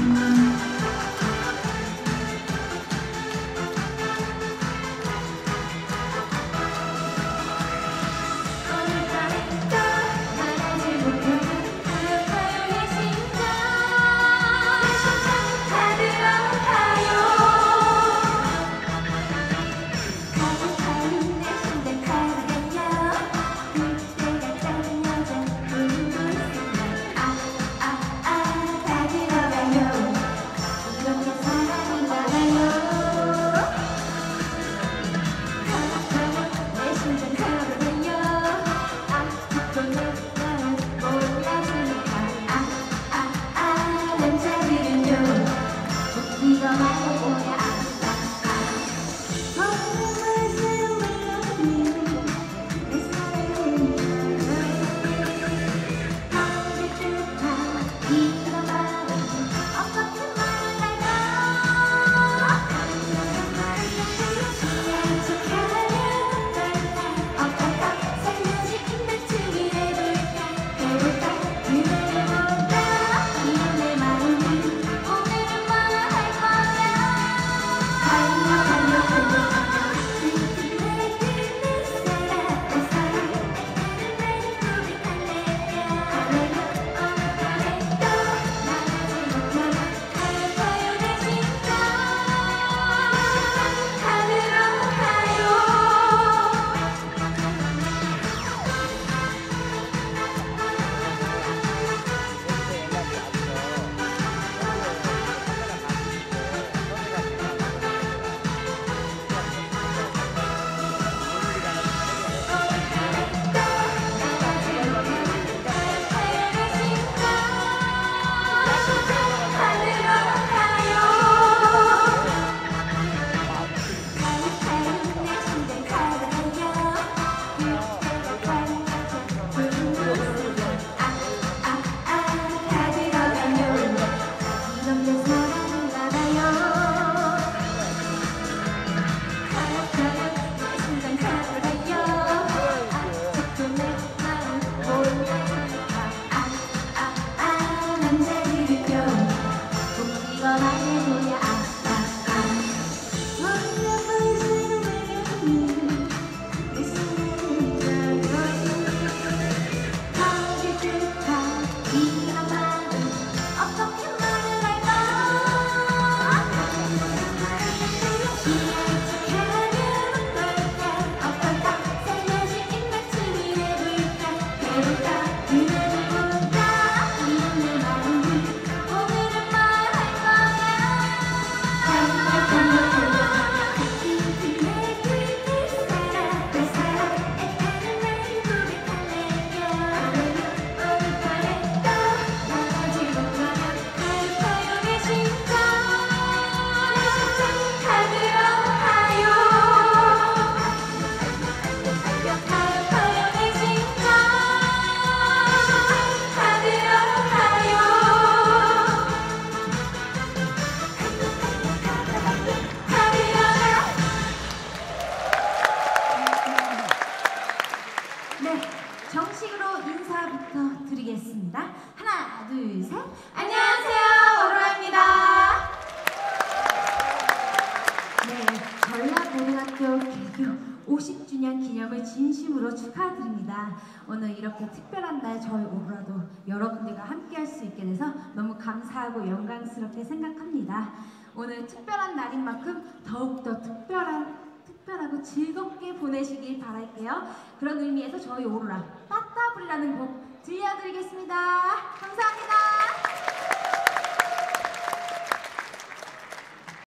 네, 정식으로 인사부터 드리겠습니다. 하나, 둘, 셋. 안녕하세요, 오로라입니다. 네, 전라고등학교 개교 50주년 기념을 진심으로 축하드립니다. 오늘 이렇게 특별한 날 저희 오로라도 여러분들과 함께 할 수 있게 돼서 너무 감사하고 영광스럽게 생각합니다. 오늘 특별한 날인 만큼 더욱더 특별한 특별하고 즐겁게 보내시길 바랄게요. 그런 의미에서 저희 오로라 빠따블이라는 곡 들려드리겠습니다.